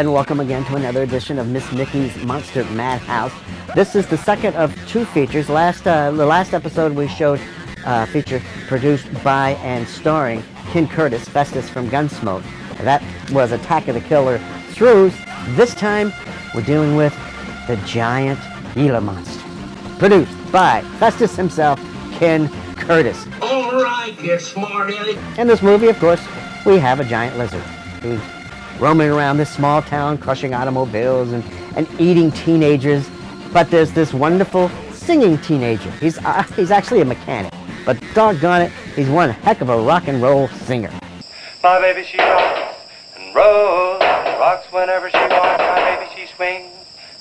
And welcome again to another edition of Miss Mykki's Monster Madhouse. This is the second of two features. Last uh, the last episode we showed uh, feature produced by and starring Ken Curtis, Festus from Gunsmoke. That was Attack of the Killer Shrews. This time we're dealing with the giant Gila monster, produced by Festus himself, Ken Curtis. All right, you smart. In this movie, of course, we have a giant lizard roaming around this small town, crushing automobiles and, and eating teenagers. But there's this wonderful singing teenager. He's, uh, he's actually a mechanic, but doggone it, he's one heck of a rock and roll singer. My baby, she rocks and rolls, rocks whenever she wants. My baby, she swings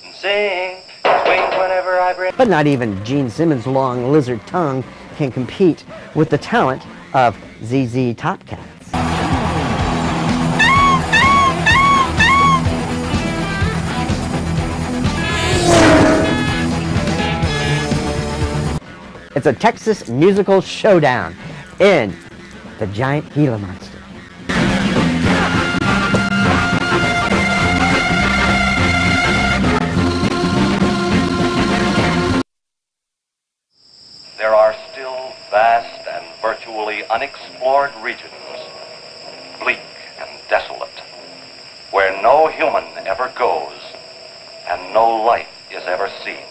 and sings, swings whenever I bring. But not even Gene Simmons' long lizard tongue can compete with the talent of ZZ Top Cats. It's a Texas musical showdown in The Giant Gila Monster. There are still vast and virtually unexplored regions, bleak and desolate, where no human ever goes and no life is ever seen.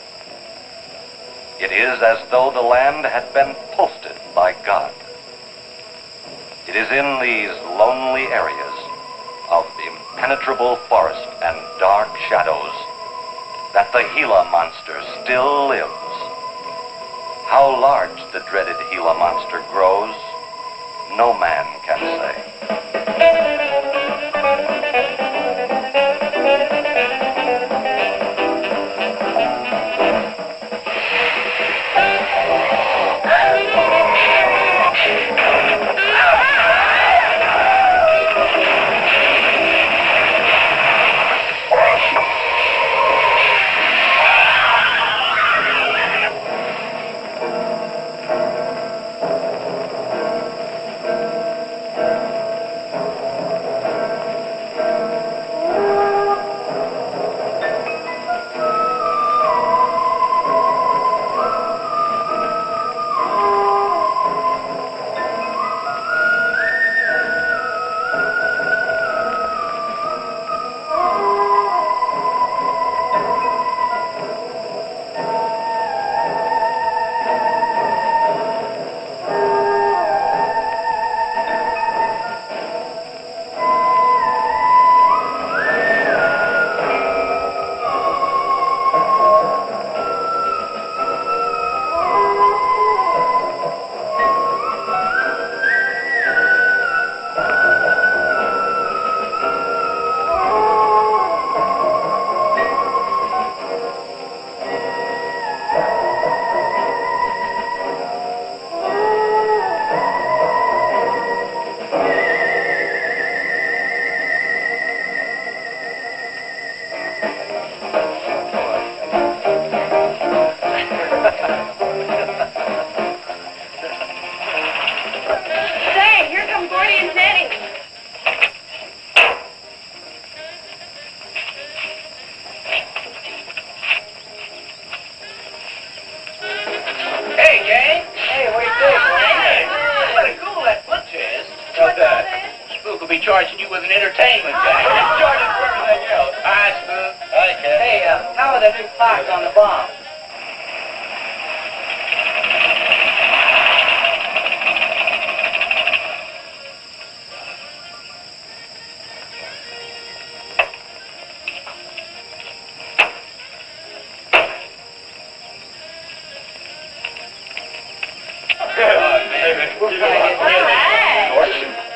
It is as though the land had been posted by God. It is in these lonely areas of impenetrable forest and dark shadows that the Gila monster still lives. How large the dreaded Gila monster grows, no man can say.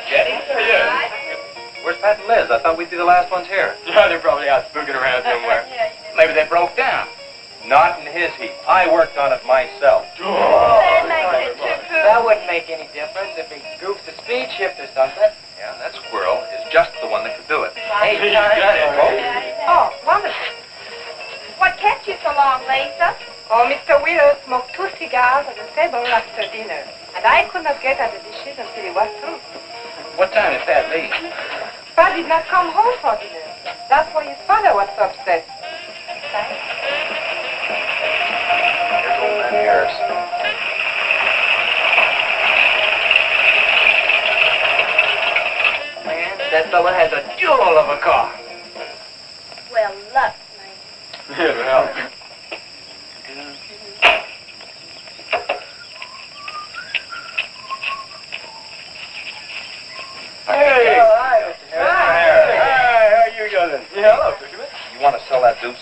Jenny? Yeah. Where's Pat and Liz? I thought we'd be the last ones here. Yeah, they're probably out spooking around somewhere. Maybe they broke down. Not in his heat. I worked on it myself. Oh, that wouldn't make any difference if he goofed the speed shift or something. Yeah, that squirrel is just the one that could do it. Hey, He's got it. Oh, wonderful. What kept you so long, Lisa? Oh, Mr. Wheeler smoked two cigars at the table after dinner, and I could not get at the dishes until it was through. What time is that leave? But did not come home for dinner. That's why his father was so upset. Here's old man Harris. Man, that fella has a jewel of a car. Well, look, man. Yeah, Hey! hi, Mr. Harris. Hi, how you doing? Yeah, hello, Fisherman. You want to sell that deuce?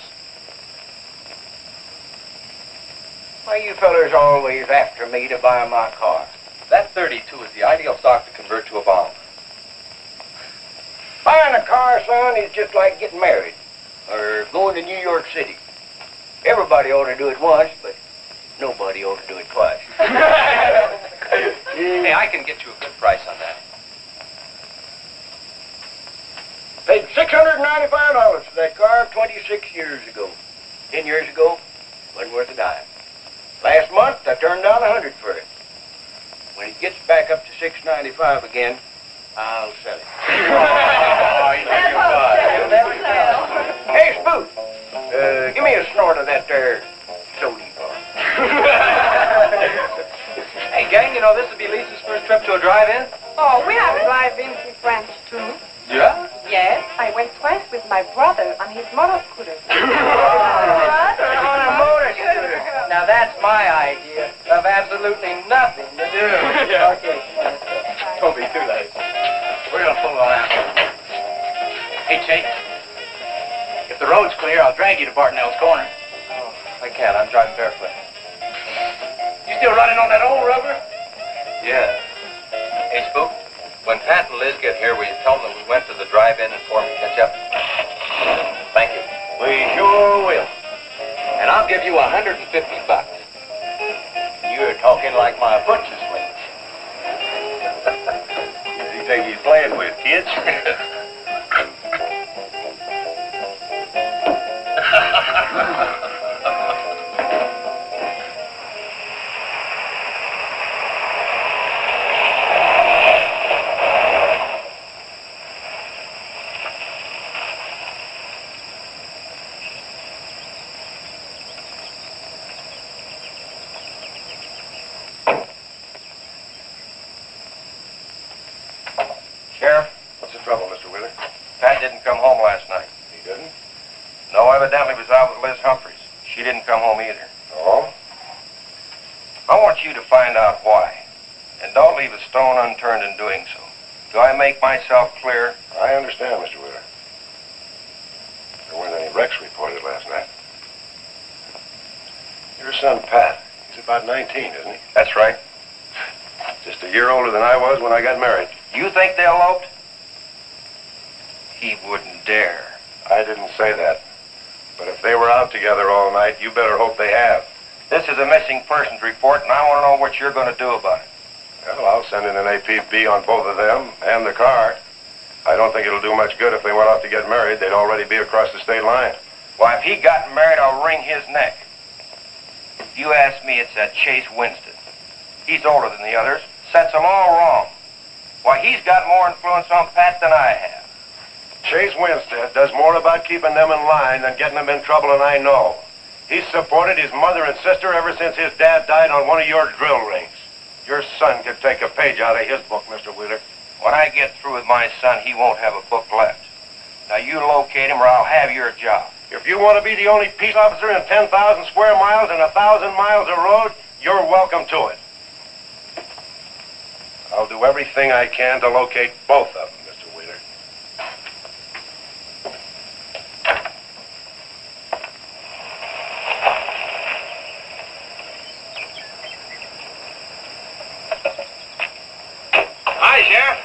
Why you fellers always after me to buy my car? That 32 is the ideal stock to convert to a bomb. Buying a car, son, is just like getting married. Or going to New York City. Everybody ought to do it once, but nobody ought to do it twice. Hey, I can get you a good price on that. Paid $695 for that car 26 years ago. Ten years ago, wasn't worth a dime. Last month, I turned down a 100 for it. When it gets back up to 695 again, I'll sell it. Oh, you think you're fine. Hey, Spook, uh, give me a snort of that there sody bar. Hey, gang, you know this would be Lisa's first trip to a drive-in? Oh, we have a drive-ins in France too. Yeah? Yes, I went twice with my brother on his motor scooter. On a motor scooter. Now that's my idea of absolutely nothing to do. Yeah. Okay. Don't be too late. We're gonna pull on out. Hey, Chase. If the road's clear, I'll drag you to Bartonell's corner. Oh, I can't. I'm driving barefoot. You still running on that old rubber? Yeah. Hey, Spook. When Pat and Liz get here, you tell them that we went to the drive-in and for them to catch up? Thank you. We sure will. And I'll give you 150 bucks. You're talking like my butcher's mate. You think he's playing with, kids? make myself clear? I understand, Mr. Wheeler. There weren't any wrecks reported last night. Your son, Pat, he's about 19, isn't he? That's right. Just a year older than I was when I got married. You think they eloped? He wouldn't dare. I didn't say that. But if they were out together all night, you better hope they have. This is a missing persons report, and I want to know what you're going to do about it. I'll send in an APB on both of them and the car. I don't think it'll do much good if they went off to get married. They'd already be across the state line. Why, if he got married, I'll wring his neck. If you ask me, it's that Chase Winstead. He's older than the others, sets them all wrong. Why, he's got more influence on Pat than I have. Chase Winstead does more about keeping them in line than getting them in trouble, and I know. He's supported his mother and sister ever since his dad died on one of your drill rigs. Your son could take a page out of his book, Mr. Wheeler. When I get through with my son, he won't have a book left. Now, you locate him or I'll have your job. If you want to be the only peace officer in 10,000 square miles and a 1,000 miles of road, you're welcome to it. I'll do everything I can to locate both of them, Mr. Wheeler. Hi, Sheriff.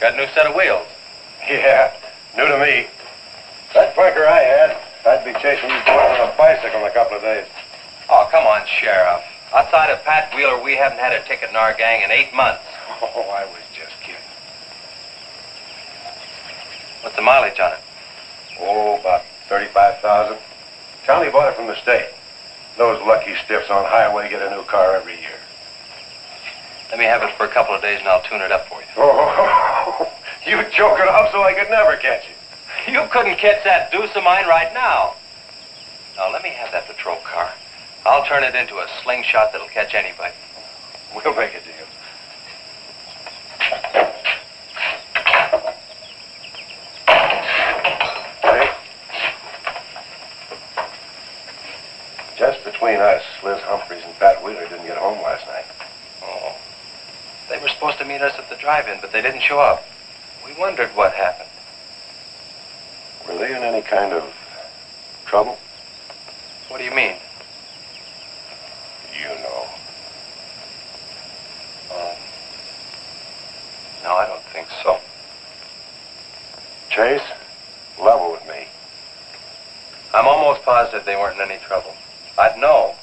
Got a new set of wheels. Yeah, new to me. That clinker I had, I'd be chasing you boys on a bicycle in a couple of days. Oh, come on, Sheriff. Outside of Pat Wheeler, we haven't had a ticket in our gang in eight months. Oh, I was just kidding. What's the mileage on it? Oh, about 35,000. County bought it from the state. Those lucky stiffs on highway get a new car every year. Let me have it for a couple of days and I'll tune it up for you. Oh, you joke it off so I could never catch you. You couldn't catch that deuce of mine right now. Now, let me have that patrol car. I'll turn it into a slingshot that'll catch anybody. We'll make a deal. Hey. Just between us, Liz Humphreys and Pat Wheeler didn't get home last night. Oh. They were supposed to meet us at the drive-in, but they didn't show up. Wondered what happened. Were they in any kind of trouble? What do you mean? You know. Oh. No, I don't think so. Chase, level with me. I'm almost positive they weren't in any trouble. I'd know.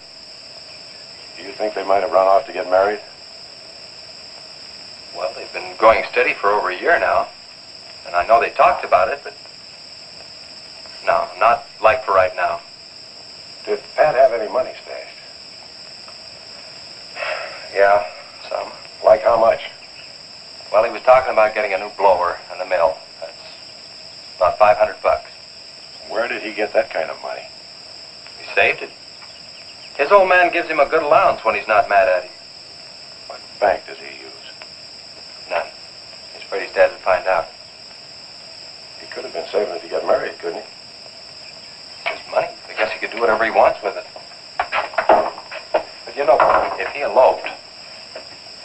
Do you think they might have run off to get married? Well, they've been going steady for over a year now. I know they talked about it, but... No, not like for right now. Did Pat have any money stashed? Yeah, some. Like how much? Well, he was talking about getting a new blower and the mill. That's about 500 bucks. Where did he get that kind of money? He saved it. His old man gives him a good allowance when he's not mad at him. What bank does he use? None. He's afraid his dad would find out. He could have been saving it to get married, couldn't he? His money. I guess he could do whatever he wants with it. But you know, if he eloped,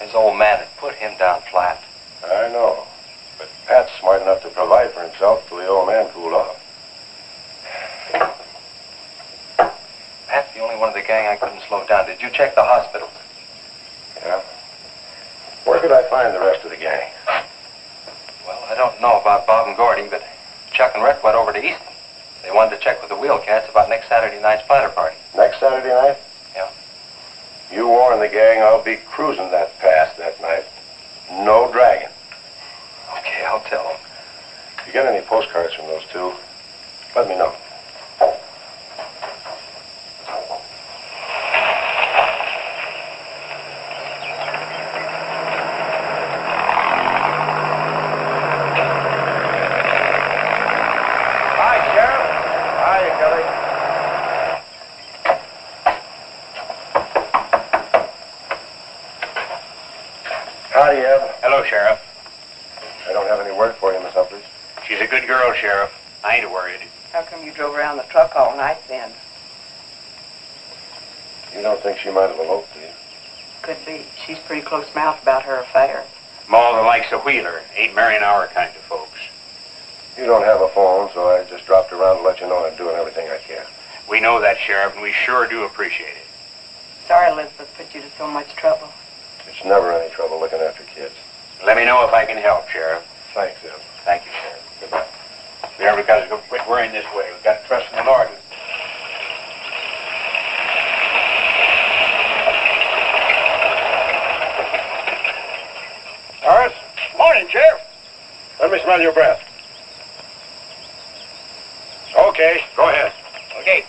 his old man had put him down flat. I know. But Pat's smart enough to provide for himself till the old man cooled off. Pat's the only one of the gang I couldn't slow down. Did you check the hospitals? Yeah. Where could I find the rest of the gang? Well, I don't know about Bob and Gordy, but Chuck and Rhett went over to Easton. They wanted to check with the wheel cats about next Saturday night's splatter party. Next Saturday night? Yeah. You warn the gang I'll be cruising that pass that night. No dragging. Okay, I'll tell them. If you get any postcards from those two, let me know. Hi, Sheriff. Hi, Kelly. Howdy, Eb. Hello, Sheriff. I don't have any word for you, Miss Humphreys. She's a good girl, Sheriff. I ain't worried. How come you drove around the truck all night then? You don't think she might have eloped, do you? Could be. She's pretty close mouthed about her affair. Maul the likes of Wheeler. Ain't marrying our kind of folks. You don't have a phone, so I just dropped around to let you know I'm doing everything I can. We know that, Sheriff, and we sure do appreciate it. Sorry Elizabeth put you to so much trouble. It's never any trouble looking after kids. Let me know if I can help, Sheriff. Thanks, Eb. Thank you, Sheriff. Goodbye. We never got to quit worrying this way. We've got to trust in the Lord. Horace, Morning, Sheriff. let me smell your breath. Okay, go ahead. Okay.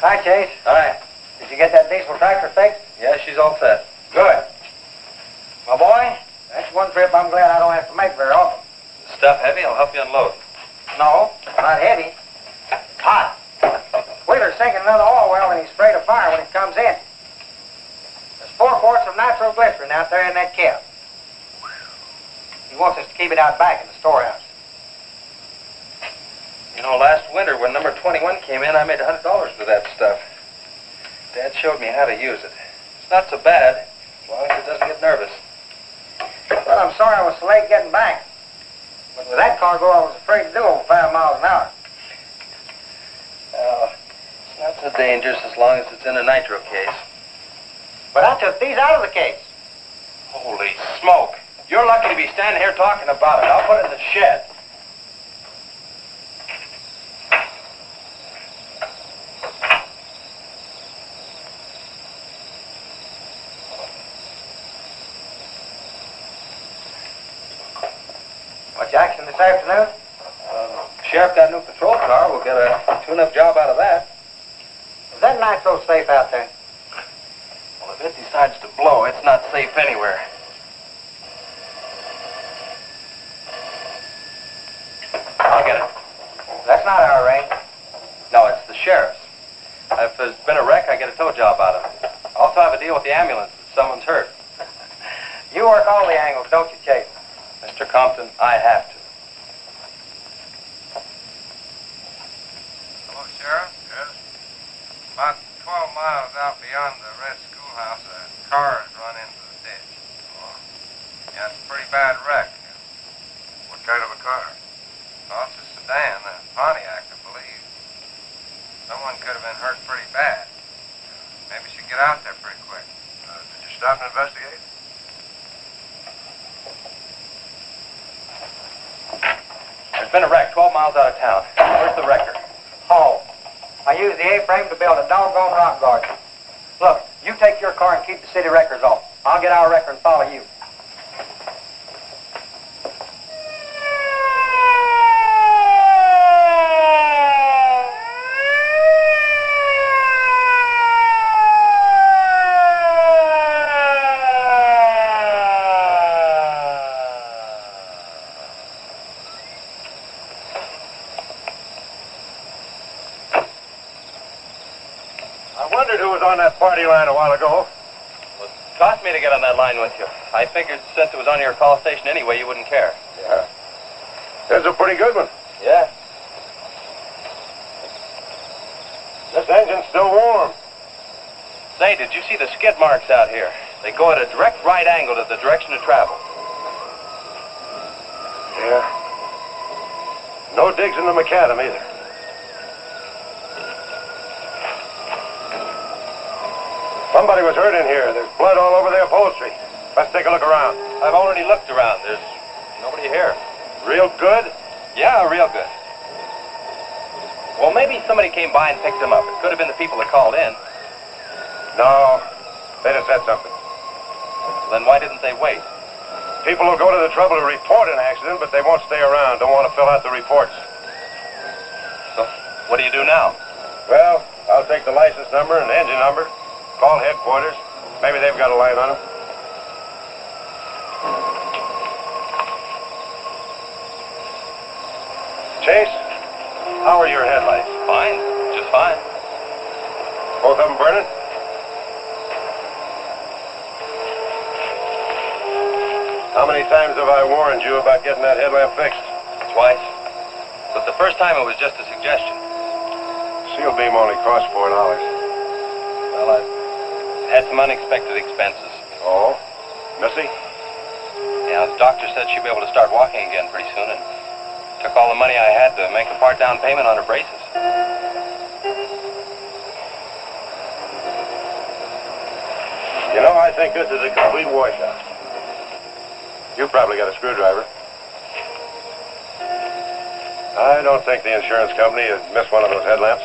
Hi, Chase. Hi. Did you get that diesel tractor fixed? Yeah, she's all set. Good. My boy, that's one trip I'm glad I don't have to make very often. Stuff heavy, I'll help you unload. No, not heavy. Hot. Sinking another oil well and he's afraid of fire when it comes in. There's four quarts of nitroglycerin out there in that kit. He wants us to keep it out back in the storehouse. You know, last winter when number 21 came in, I made $100 with that stuff. Dad showed me how to use it. It's not so bad, as long as it doesn't get nervous. Well, I'm sorry I was so late getting back. But with that cargo, I was afraid to do over five miles an hour. Not so dangerous as long as it's in a nitro case. But I took these out of the case. Holy smoke. You're lucky to be standing here talking about it. I'll put it in the shed. Well, Jackson, action this afternoon? Sheriff got a new patrol car. We'll get a tune-up job out of that. Is that nitro safe out there? Well, if it decides to blow, it's not safe anywhere. I'll get it. That's not our range. No, it's the sheriff's. If there's been a wreck, I get a tow job out of it. I also have a deal with the ambulance if someone's hurt. You work all the angles, don't you, Chase? Mr. Compton, I have to. Hello, Sheriff? Yes? About 12 miles out beyond the red schoolhouse, a car has run into the ditch. Oh? Yeah, it's a pretty bad wreck. What kind of a car? Well, it's a sedan, a Pontiac, I believe. Someone could have been hurt pretty bad. Maybe we should get out there pretty quick. Uh, did you stop and investigate? There's been a wreck 12 miles out of town. Where's the wrecker? Hall. I used the A-frame to build a doggone rock garden. Look, you take your car and keep the city records off. I'll get our record and follow you. I wondered who was on that party line a while ago. Well, it cost me to get on that line with you. I figured since it was on your call station anyway, you wouldn't care. Yeah. That's a pretty good one. Yeah. This engine's still warm. Say, did you see the skid marks out here? They go at a direct right angle to the direction of travel. Yeah. No digs in the macadam either. Somebody was hurt in here. There's blood all over the upholstery. Let's take a look around. I've already looked around. There's nobody here. Real good? Yeah, real good. Well, maybe somebody came by and picked them up. It could have been the people that called in. No. They'd have said something. Then why didn't they wait? People will go to the trouble to report an accident, but they won't stay around. Don't want to fill out the reports. So, what do you do now? Well, I'll take the license number and engine number, call headquarters. Maybe they've got a line on them. Chase, how are your headlights? Fine, just fine. Both of them burning? How many times have I warned you about getting that headlamp fixed? Twice. But the first time it was just a suggestion. Seal beam only costs four dollars. Well, I've had some unexpected expenses. Oh? Missy? Yeah, the doctor said she'd be able to start walking again pretty soon and took all the money I had to make a part down payment on her braces. You know, I think this is a complete washout. You probably got a screwdriver. I don't think the insurance company has missed one of those headlamps.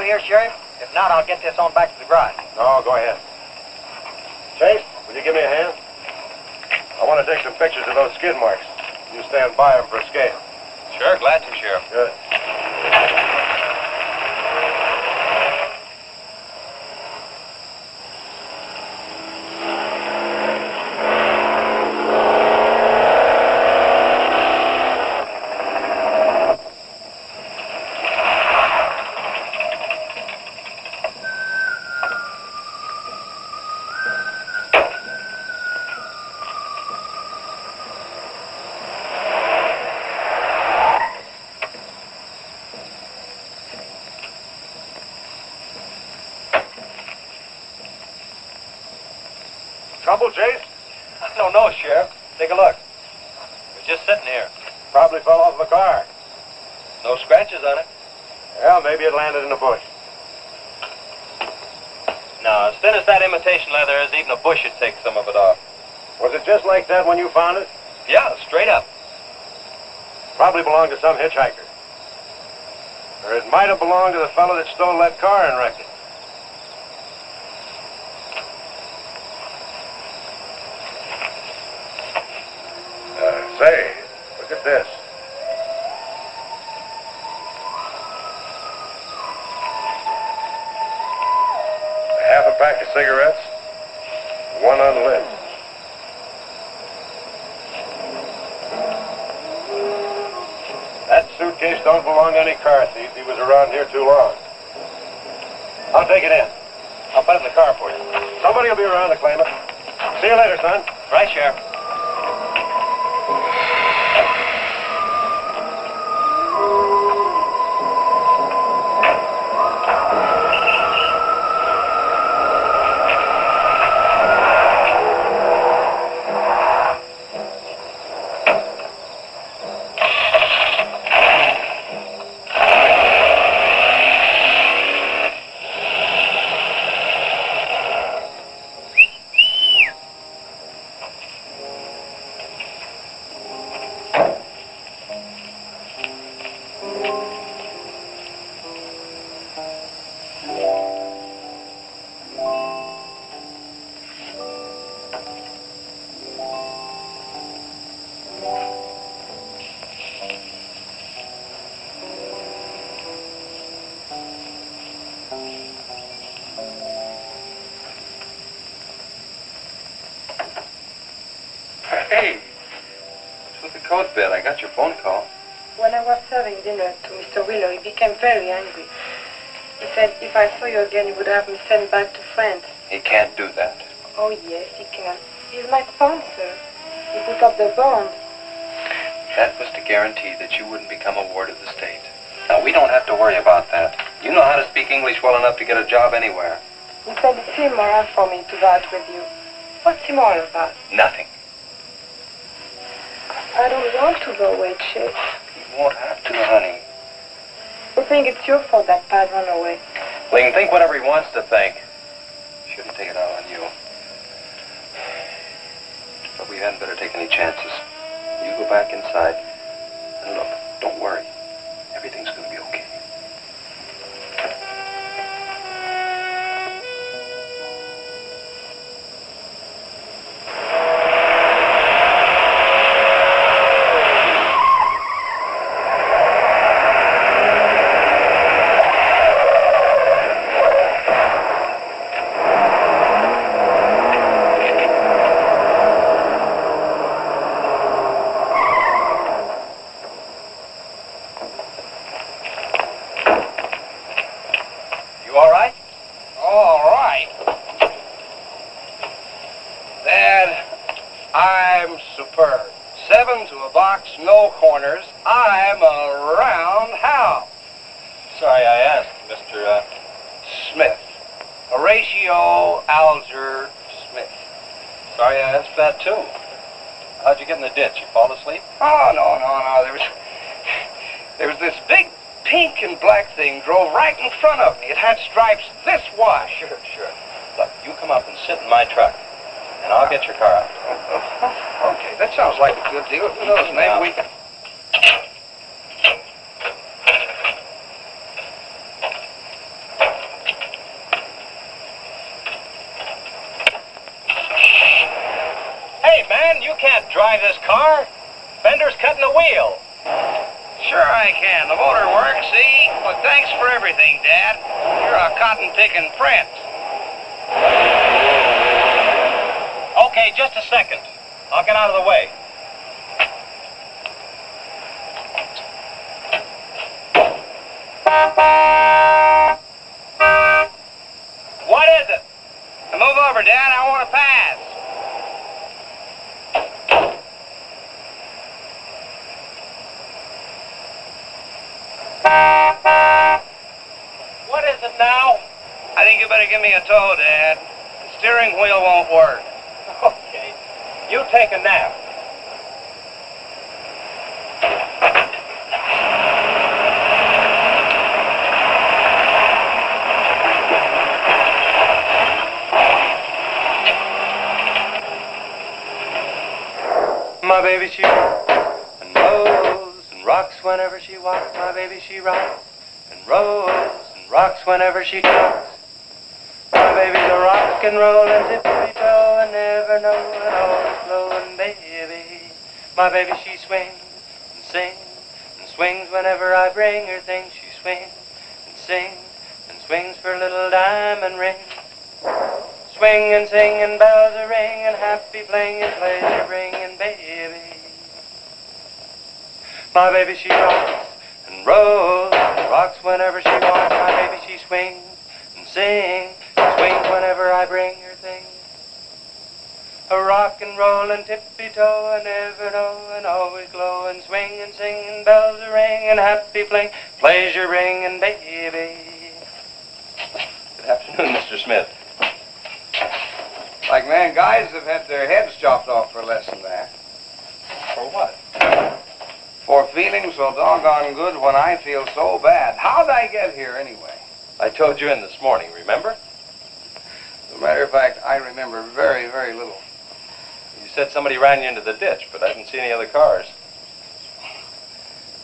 Anything else I can do here, Sheriff? If not, I'll get this on back to the garage. No, go ahead. Chase, will you give me a hand? I want to take some pictures of those skid marks. You stand by them for a scale. Sure, glad to, Sheriff. Good. Trouble, Chase? I don't know, Sheriff. Take a look. We're just sitting here. Probably fell off the car. No scratches on it. Well, maybe it landed in a bush. No, as thin as that imitation leather is, even a bush would take some of it off. Was it just like that when you found it? Yeah, straight up. Probably belonged to some hitchhiker. Or it might have belonged to the fellow that stole that car and wrecked it. Uh, say, look at this. Half a pack of cigarettes, one unlit. That any car thief. He was around here too long. I'll take it in. I'll put it in the car for you. Somebody will be around to claim it. See you later, son. Right, Sheriff. You again, he would have me sent back to France. He can't do that. Oh, yes, he can. He's my sponsor. He put up the bond. That was to guarantee that you wouldn't become a ward of the state. Now, we don't have to worry about that. You know how to speak English well enough to get a job anywhere. He said it's immoral for me to go out with you. What's immoral about? Nothing. I don't want to go away, Chase. You won't have to, honey. I think it's your fault that Pat ran away. He can think whatever he wants to think. Shouldn't take it out on you. But we hadn't better take any chances. You go back inside. And look, don't worry. Everything's going baby, she rocks and rolls and rocks whenever she walks. My baby, she rocks and rolls and rocks whenever she talks. My baby's a rock and rollin' tippy toe and never know and always flowin' baby. My baby, she swings and sings and swings whenever I bring her things. She swings and sings and swings for a little diamond ring. Swing and sing and bells are ring and happy playing and pleasure bringing baby. My baby she rocks and rolls rocks whenever she wants. My baby she swings and sings swings whenever I bring her things. A rock and roll and tippy toe and ever know and always glow and swing and sing and bells are ring and happy playing pleasure bringing baby. Good afternoon, Mr. Smith. Like man, guys have had their heads chopped off for less than that. For what? For feeling so doggone good when I feel so bad. How'd I get here anyway? I told you in this morning, remember? As a matter of fact, I remember very, very little. You said somebody ran you into the ditch, but I didn't see any other cars.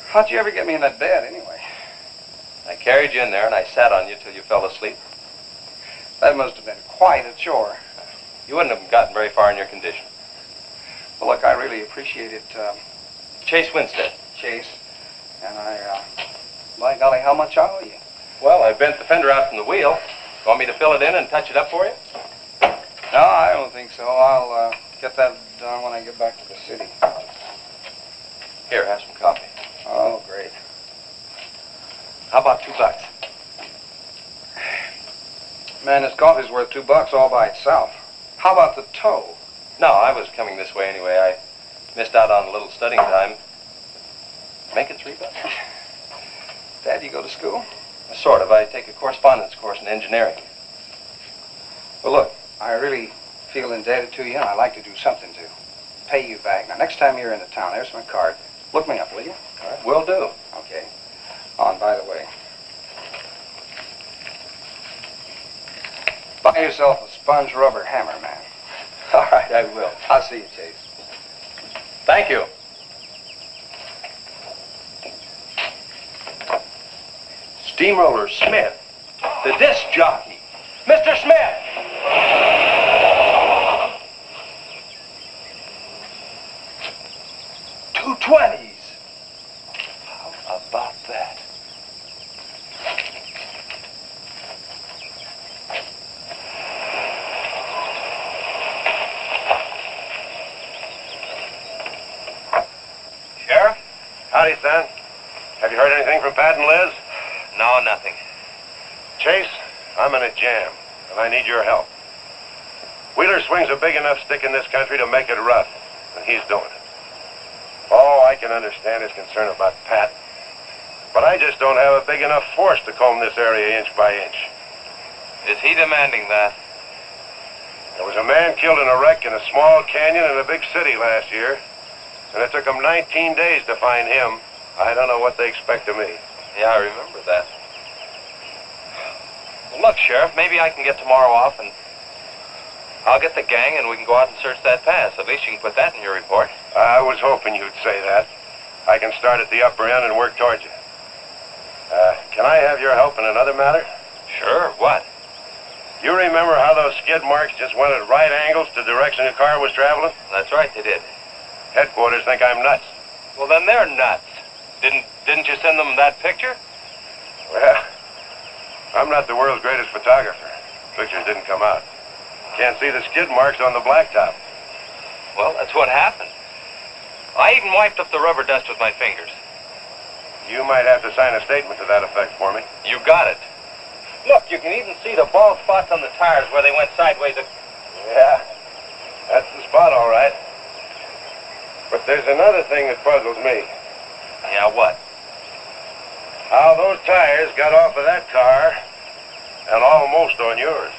How'd you ever get me in that bed anyway? I carried you in there and I sat on you till you fell asleep. That must have been quite a chore. You wouldn't have gotten very far in your condition. Well, look, I really appreciate it, um, Chase Winstead. Chase. And I, uh, by golly, how much I owe you? Well, I bent the fender out from the wheel. Want me to fill it in and touch it up for you? No, I don't think so. I'll uh, get that done when I get back to the city. Here, have some coffee. Oh, great. How about two bucks? Man, this coffee's worth two bucks all by itself. How about the toe? No, I was coming this way anyway. I missed out on a little studying time. Make it three bucks. Dad, you go to school? Sort of. I take a correspondence course in engineering. Well, look, I really feel indebted to you, and I'd like to do something to pay you back. Now, next time you're in the town, there's my card. Look me up, will you? All right, will do. Okay. Oh, and by the way, buy yourself a sponge rubber hammer, man. Right, I will. I'll see you, Chase. Thank you. Steamroller Smith, the disc jockey. Mr. Smith! Two twenties. How about that? Sheriff? Howdy, son. Have you heard anything from Pat and Liz? No, nothing. Chase, I'm in a jam, and I need your help. Wheeler swings a big enough stick in this country to make it rough, and he's doing it. All I can understand is concern about Pat. But I just don't have a big enough force to comb this area inch by inch. Is he demanding that? There was a man killed in a wreck in a small canyon in a big city last year, and it took them 19 days to find him. I don't know what they expect of me. Yeah, I remember that. Look, Sheriff, maybe I can get tomorrow off and I'll get the gang and we can go out and search that pass. At least you can put that in your report. I was hoping you'd say that. I can start at the upper end and work towards you. Uh, can I have your help in another matter? Sure, what? You remember how those skid marks just went at right angles to the direction the car was traveling? That's right, they did. Headquarters think I'm nuts. Well, then they're nuts. Didn't didn't you send them that picture? Well, I'm not the world's greatest photographer. Pictures didn't come out. Can't see the skid marks on the blacktop. Well, that's what happened. I even wiped up the rubber dust with my fingers. You might have to sign a statement to that effect for me. You got it. Look, you can even see the bald spots on the tires where they went sideways. Yeah, that's the spot, all right. But there's another thing that puzzles me. Yeah, what? How those tires got off of that car and almost on yours.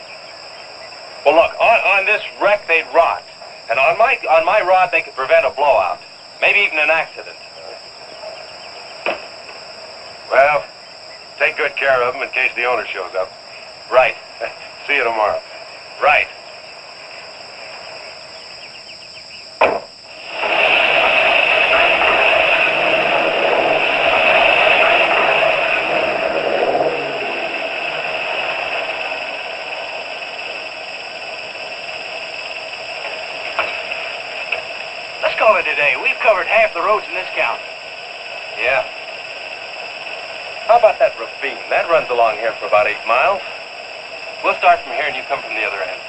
Well, look, on, on this wreck they'd rot. And on my on my rod they could prevent a blowout. Maybe even an accident. Well, take good care of them in case the owner shows up. Right. See you tomorrow. Right. Let's call it a day. We've covered half county. Yeah. How about that ravine? That runs along here for about eight miles. We'll start from here and you come from the other end.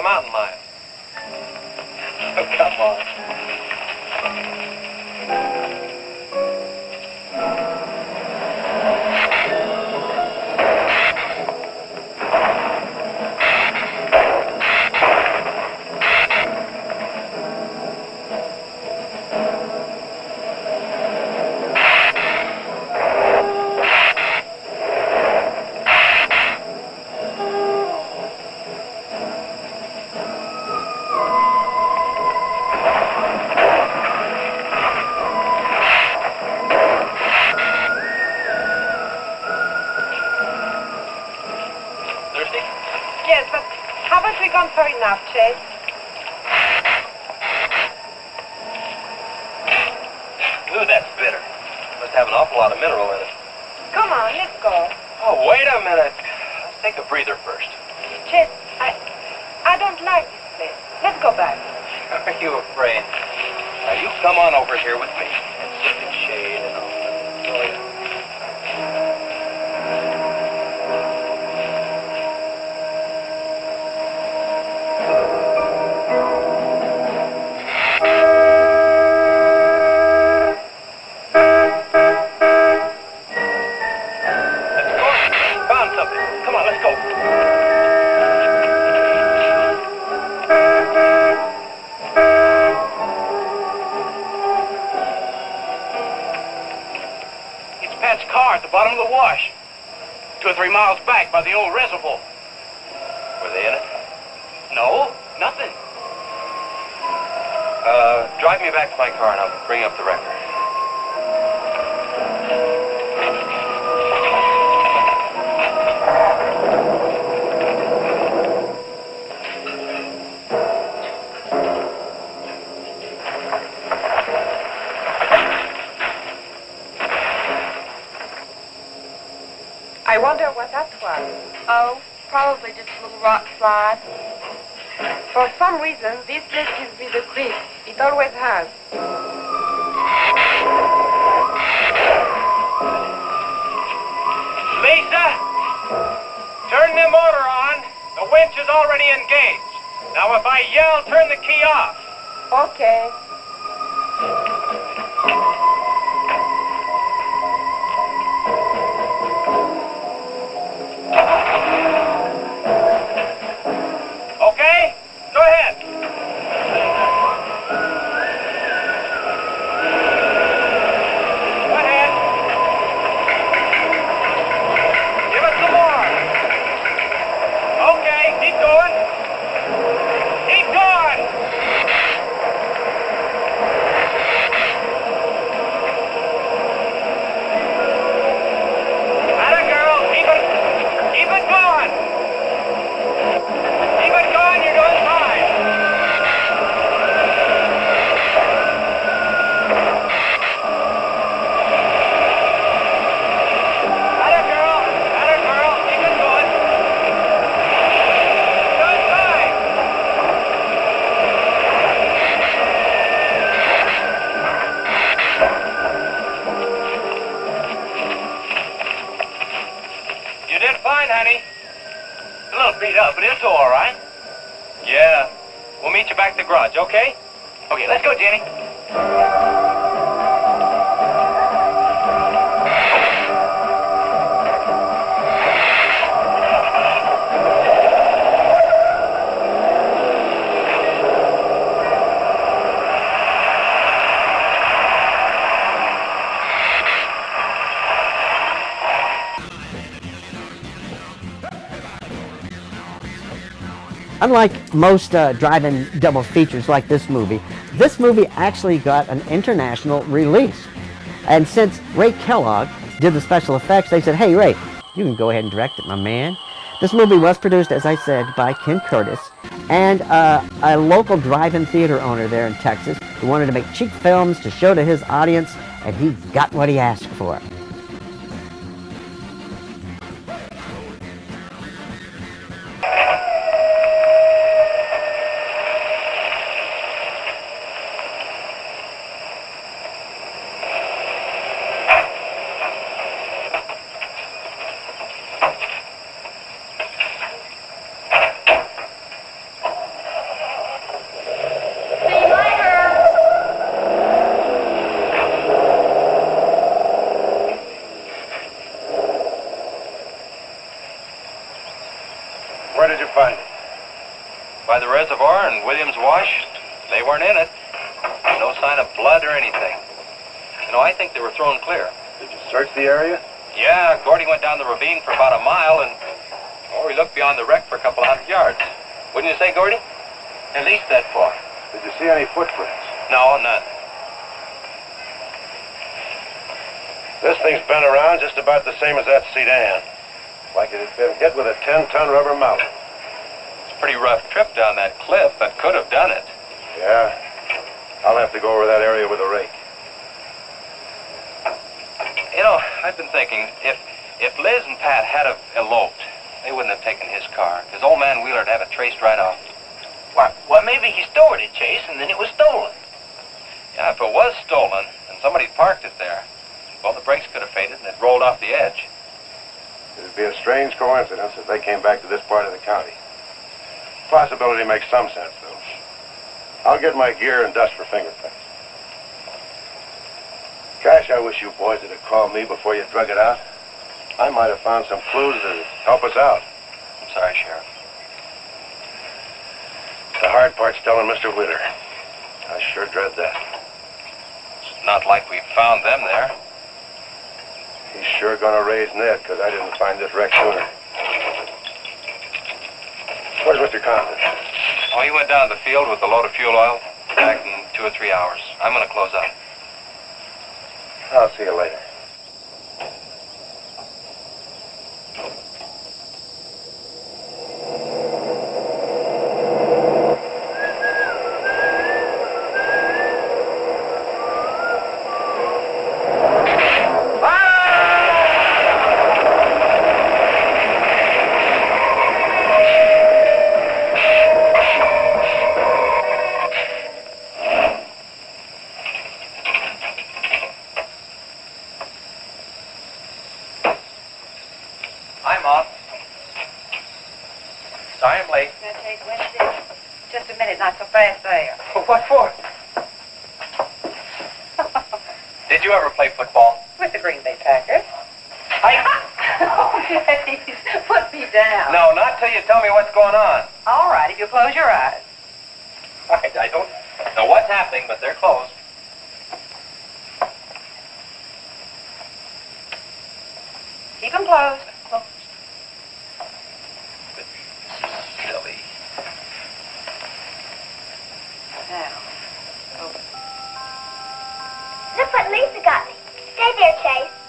A mountain lion. 6, Unlike most uh, drive-in double features like this movie, this movie actually got an international release. And since Ray Kellogg did the special effects, they said, hey Ray, you can go ahead and direct it, my man. This movie was produced, as I said, by Ken Curtis and uh, a local drive-in theater owner there in Texas who wanted to make cheap films to show to his audience, and he got what he asked for. Sign of blood or anything. You know, I think they were thrown clear. Did you search the area? Yeah, Gordy went down the ravine for about a mile and, oh, he looked beyond the wreck for a couple hundred yards. Wouldn't you say, Gordy? At least that far. Did you see any footprints? No, none. This thing's been around just about the same as that sedan. Like it had been hit with a 10-ton rubber mallet. It's a pretty rough trip down that cliff, but could have done it. Yeah. I'll have to go over that area with a rake. You know, I've been thinking, if if Liz and Pat had have eloped, they wouldn't have taken his car, because old man Wheeler'd have it traced right off. Why, well, maybe he stored it, Chase, and then it was stolen. Yeah, if it was stolen and somebody parked it there, well, the brakes could have faded and it rolled off the edge. It'd be a strange coincidence if they came back to this part of the county. Possibility makes some sense, though. I'll get my gear and dust for fingerprints. Gosh, I wish you boys would have called me before you drug it out. I might have found some clues to help us out. I'm sorry, Sheriff. The hard part's telling Mr. Wheeler. I sure dread that. It's not like we found them there. He's sure gonna raise Ned, because I didn't find this wreck sooner. Where's Mr. Compton? Oh, he went down to the field with a load of fuel oil. Back in two or three hours. I'm going to close up. I'll see you later. What's going on. All right, if you close your eyes. I, I don't know what's happening, but they're closed. Keep them closed. Silly. Now, oh. Look what Lisa got me. Stay there, Chase.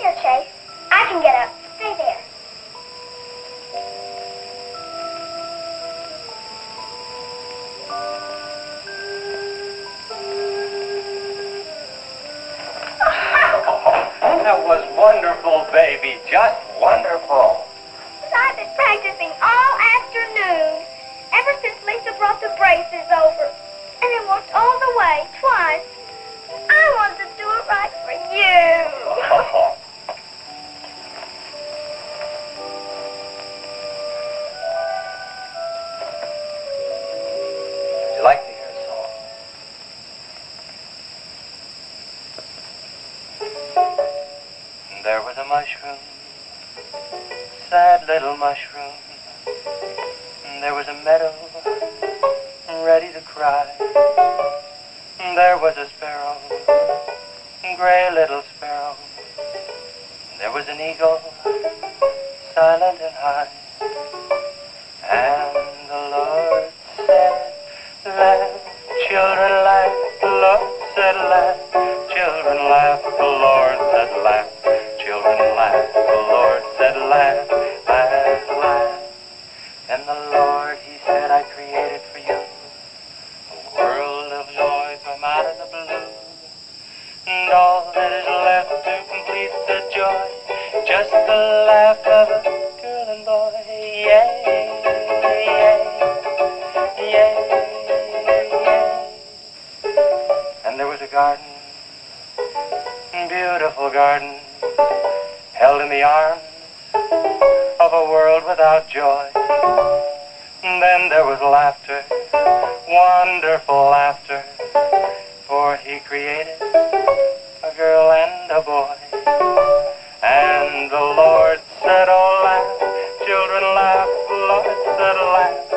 There, Chase. I can get up. Stay there. That was wonderful, baby. Just wonderful. I've been practicing all afternoon. Ever since Lisa brought the braces over. And I walked all the way, twice. I wanted to do it right for you. mushroom, sad little mushroom. There was a meadow, ready to cry. There was a sparrow, gray little sparrow. There was an eagle, silent and high. And the Lord said, Laugh, children laugh, the Lord said laugh, children laugh, the Lord said laugh, garden, held in the arms of a world without joy. And then there was laughter, wonderful laughter, for he created a girl and a boy. And the Lord said, Oh, laugh, children laugh, the Lord said, oh, laugh,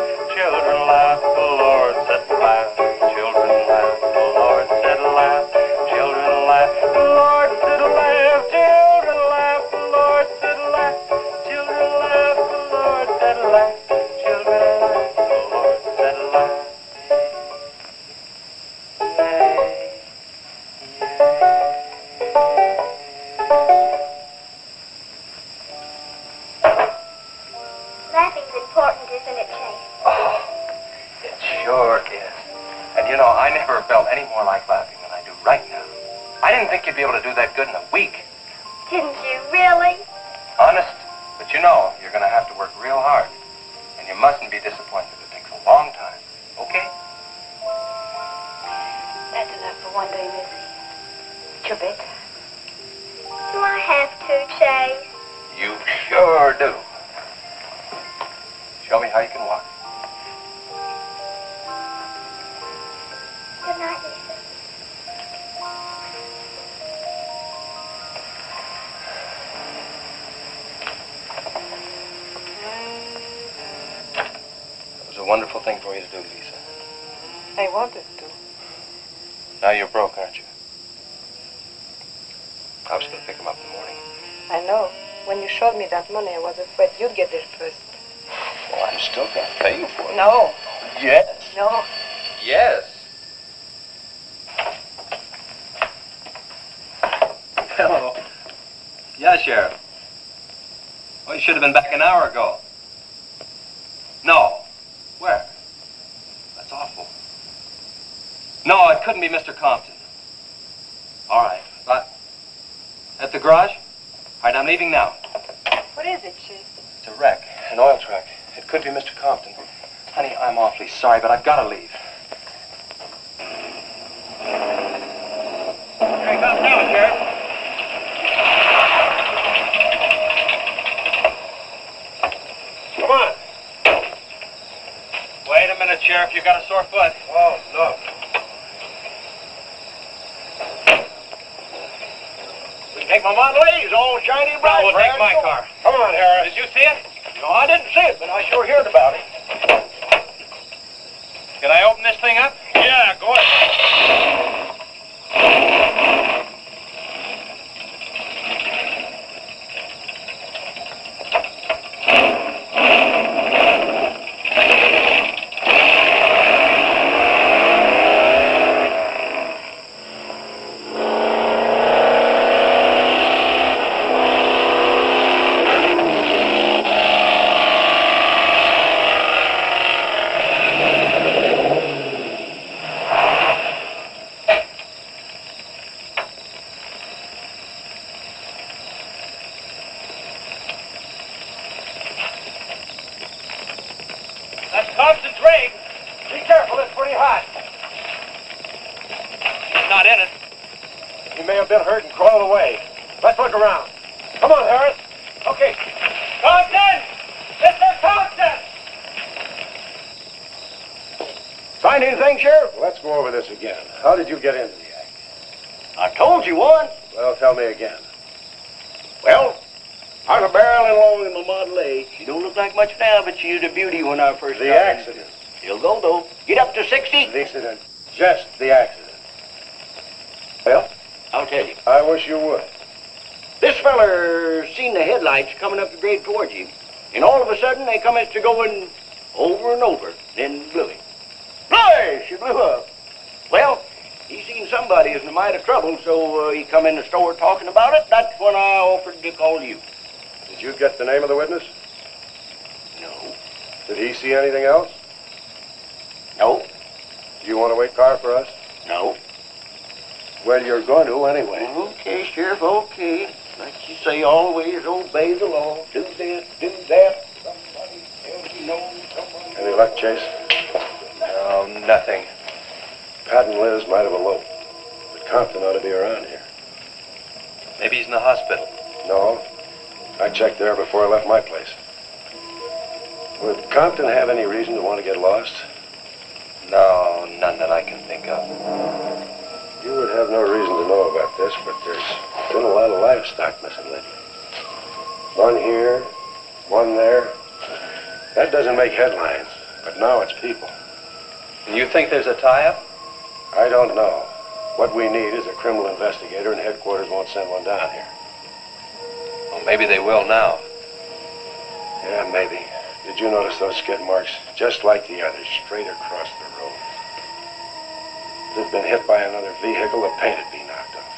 any more like laughing than I do right now. I didn't think you'd be able to do that good in a week. Afraid you'd get sorry, but I've got to leave. Sheriff. Come on. Wait a minute, Sheriff. You got a sore foot. Oh, no. Take my Model A's, old shiny bright. No, we'll take my car. Come on, Harris. Did you see it? No, I didn't see it, but I sure heard about it. Can I open this thing up? Yeah, go ahead. That's concentrate. Be careful, it's pretty hot. He's not in it. He may have been hurt and crawled away. Let's look around. Come on, Harris. Okay. Compton! Mr. Compton! Find anything, Sheriff? Let's go over this again. How did you get into the act? I told you once. Well, tell me again. Well, I was barreling along in my Model A. She don't look like much now, but she was a beauty when I first The started. accident. She'll go, though. Get up to 60. The accident. Just the accident. Well, I'll tell you. I wish you would. This feller seen the headlights coming up the grade towards him, and all of a sudden they come to going over and over, then blew him. Blow! She blew up. Well, he seen somebody is in a mite of trouble, so uh, he come in the store talking about it. That's when I offered to call you. Did you get the name of the witness? No. Did he see anything else? No. Do you want to wait car for us? No. Well, you're going to anyway. Okay, Sheriff, okay. Like you say, always obey the law. Do this, do that. Somebody tells you no, Luck, Chase? No, nothing. Pat and Liz might have eloped, but Compton ought to be around here. Maybe he's in the hospital. No, I checked there before I left my place. Would Compton have any reason to want to get lost? No, none that I can think of. You would have no reason to know about this, but there's been a lot of livestock missing lately. One here, one there. That doesn't make headlines, but now it's people. And you think there's a tie-up? I don't know. What we need is a criminal investigator, and headquarters won't send one down here. Well, maybe they will now. Yeah, maybe. Did you notice those skid marks? Just like the others, straight across the road. If it had been hit by another vehicle, the paint would be knocked off.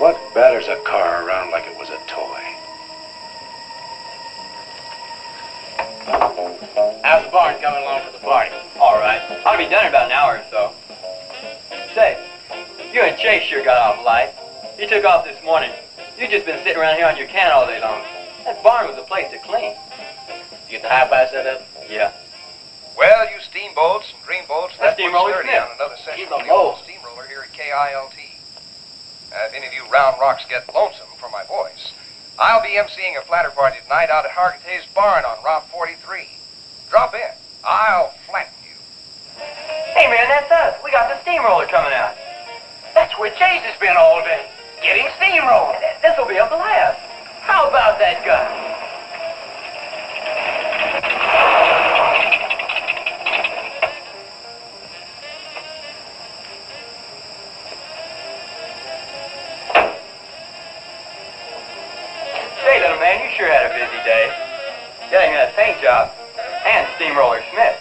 What batters a car around like it was a toy? How's the barn coming along for the party? All right. I'll be done in about an hour or so. Say, you and Chase sure got off light. You took off this morning. you just been sitting around here on your can all day long. That barn was a place to clean. You get the high five set up? Yeah. Well, you steamboats and dreamboats, that's Steamroller Smith. on another session of the old steamroller here at KILT. Uh, if any of you round rocks get lonesome for my voice, I'll be emceeing a platter party tonight out at Hargitay's Barn on Route 43. Drop in. I'll flatten you. Hey, man, that's us. We got the steamroller coming out. That's where Chase has been all day. Getting steamrolled. This will be a blast. How about that guy? Paint job and Steamroller Smith.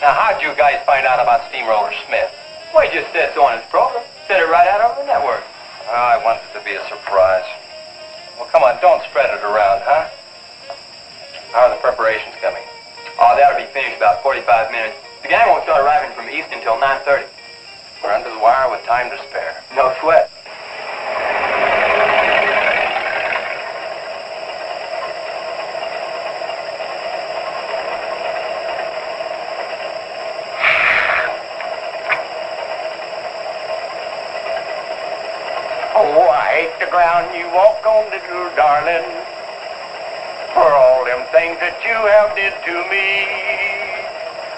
Now, how'd you guys find out about Steamroller Smith? Well, he just said so on his program. Said it right out on the network. Oh, I wanted it to be a surprise. Well, come on, don't spread it around, huh? How are the preparations coming? Oh, that'll be finished about 45 minutes. The gang won't start arriving from east until 9.30. We're under the wire with time to spare. No sweat. I hate the ground you walk on, little darling. that you have did to me.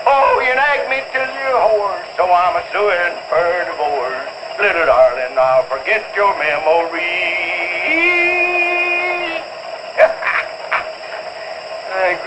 Oh, you nag me till you're hoarse, so I'm a suing for divorce. Little darling, I'll forget your memory. hey,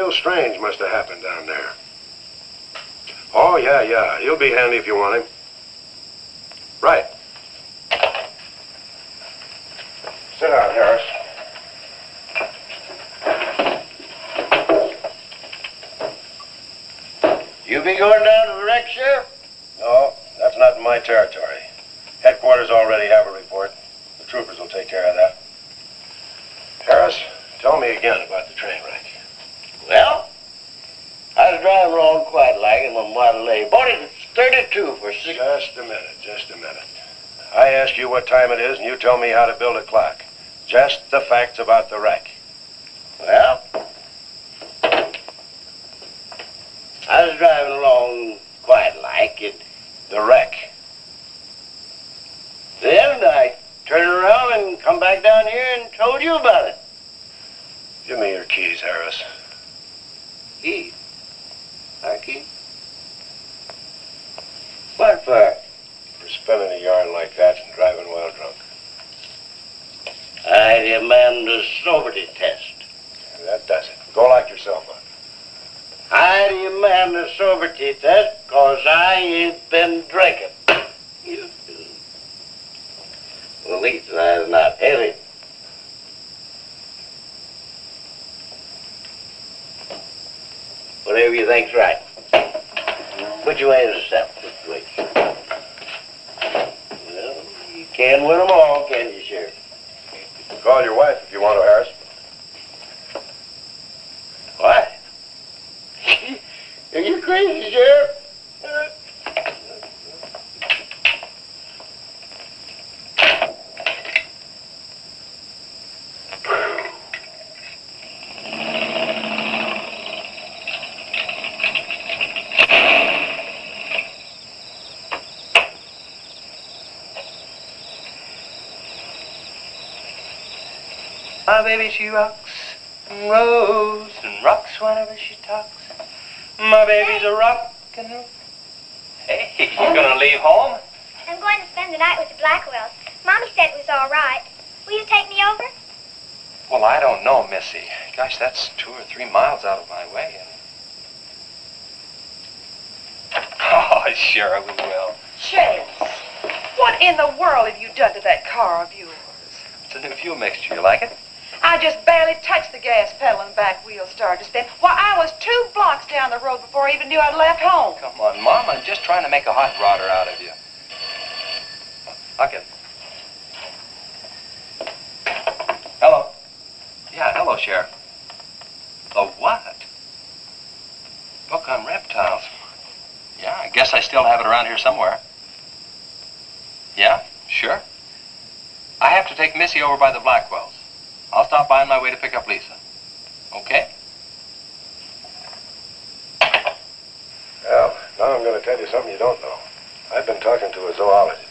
real strange must have happened down there. Oh, yeah, yeah. He'll be handy if you want him. Right. Sit down, Harris. You be going down to the wreck, Sheriff? No, that's not in my territory. Headquarters already have a report. The troopers will take care of that. Harris, tell me again about the train wreck. Well, I was driving along quite like in my Model A. Bought it at 32 for six. Just a minute, just a minute. I asked you what time it is, and you tell me how to build a clock. Just the facts about the wreck. Well, I was driving along quite like it. The wreck. Then I turned around and come back down here and told you about it. Give me your keys, Harris. Keys? Keys? What for? Uh, for spinning a yarn like that and driving while drunk. I demand a sobriety test. That does it. Go lock yourself up. I demand a sobriety test because I ain't been drinking. Well, at least that's not heavy. Whatever you think's right. Put your way in the step. Put your way. Well, you can't win them all, can you, Sheriff? Call your wife if you want to, Harris. Why? Are you crazy, Sheriff? My baby, she rocks and rolls and rocks whenever she talks. My baby's a rock and roll. Hey, you're gonna leave home? I'm going to spend the night with the Blackwells. Mommy said it was all right. Will you take me over? Well, I don't know, Missy. Gosh, that's two or three miles out of my way. And... Oh, sure we will. Chase, what in the world have you done to that car of yours? It's a new fuel mixture. You like it? I just barely touched the gas pedal and the back wheel started to spin. Why, I was two blocks down the road before I even knew I'd left home. Come on, Mom. I'm just trying to make a hot rodder out of you. Huckett. Hello. Yeah, hello, Sheriff. The what? Book on reptiles. Yeah, I guess I still have it around here somewhere. Yeah, sure. I have to take Missy over by the Blackwells. I'll stop by on my way to pick up Lisa. Okay? Well, now I'm going to tell you something you don't know. I've been talking to a zoologist.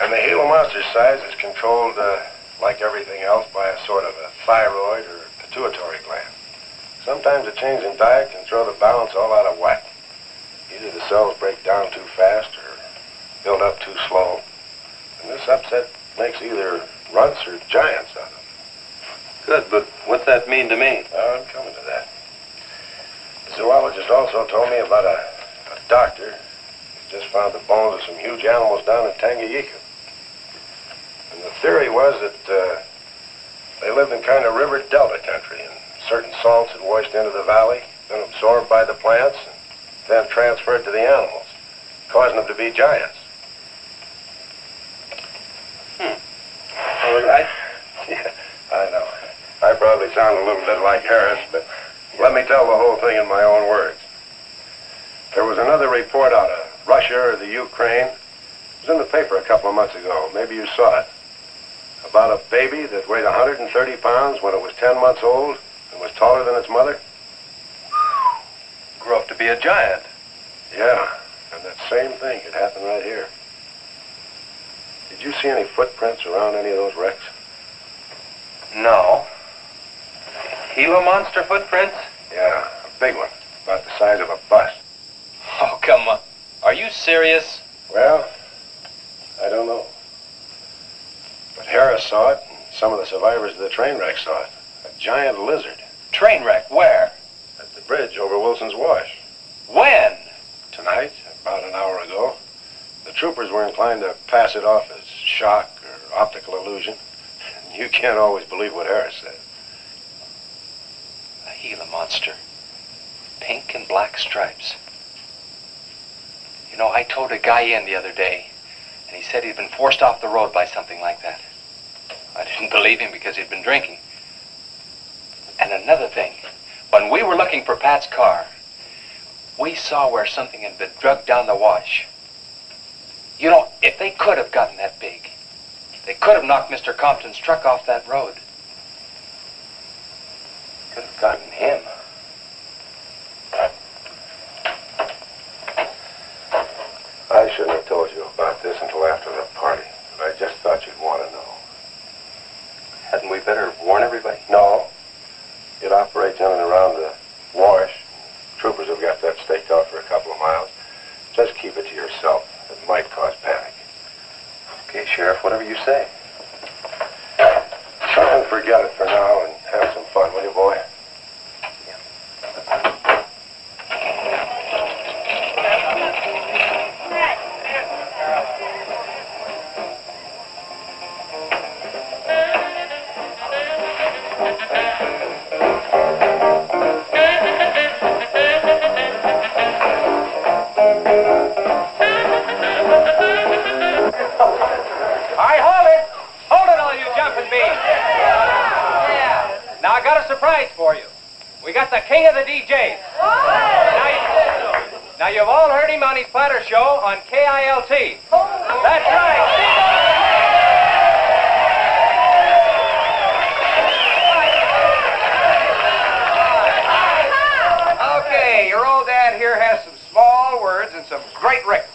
And the Gila monster size is controlled, uh, like everything else, by a sort of a thyroid or pituitary gland. Sometimes a change in diet can throw the balance all out of whack. Either the cells break down too fast or build up too slow. And this upset makes either runts or giants of them. Good, but what's that mean to me? Well, I'm coming to that. The zoologist also told me about a, a doctor who just found the bones of some huge animals down in Tanganyika. And the theory was that uh, they lived in kind of river delta country, and certain salts had washed into the valley, been absorbed by the plants, and then transferred to the animals, causing them to be giants. Well, I, yeah, I know. I probably sound a little bit like Harris, but let me tell the whole thing in my own words. There was another report out of Russia or the Ukraine. It was in the paper a couple of months ago. Maybe you saw it. About a baby that weighed 130 pounds when it was 10 months old and was taller than its mother. Grew up to be a giant. Yeah, and that same thing could happen right here. Did you see any footprints around any of those wrecks? No. Gila monster footprints? Yeah, a big one, about the size of a bus. Oh, come on. Are you serious? Well, I don't know. But Harris saw it, and some of the survivors of the train wreck saw it. A giant lizard. Train wreck? Where? At the bridge over Wilson's Wash. When? Tonight, about an hour ago. The troopers were inclined to pass it off as shock or optical illusion. You can't always believe what Harris said. Gila monster. Pink and black stripes. You know, I towed a guy in the other day, and he said he'd been forced off the road by something like that. I didn't believe him because he'd been drinking. And another thing, when we were looking for Pat's car, we saw where something had been drugged down the wash. You know, if they could have gotten that big, they could have knocked Mr. Compton's truck off that road. Could have gotten him. I shouldn't have told you about this until after the party, but I just thought you'd want to know. Hadn't we better warn everybody? No. It operates in and around the wash. Troopers have got that staked out for a couple of miles. Just keep it to yourself. It might cause panic. Okay, Sheriff, whatever you say. Try and forget it for now and have some fun, will you, boy? Surprise for you. We got the king of the DJs. Now, you, now, you've all heard him on his platter show on KILT. That's right. Okay, your old dad here has some small words and some great records.